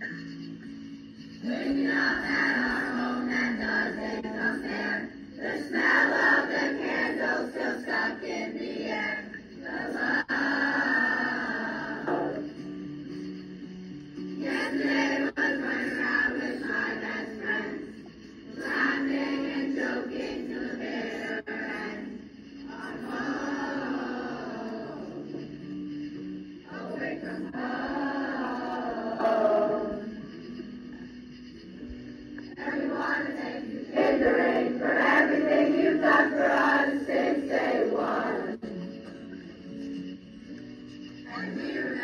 Bring home and honorable mentor,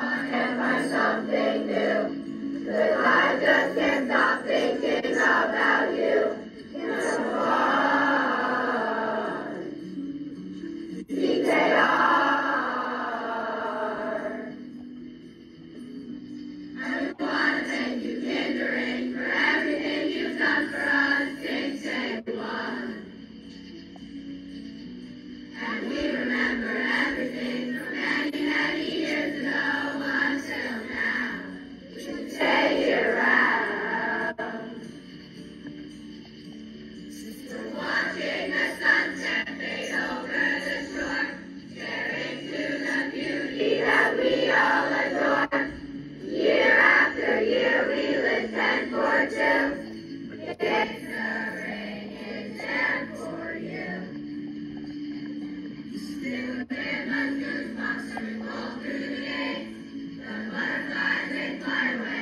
and find something new. But I just can't stop thinking about you. circle through the gates, the butterflies they fly away.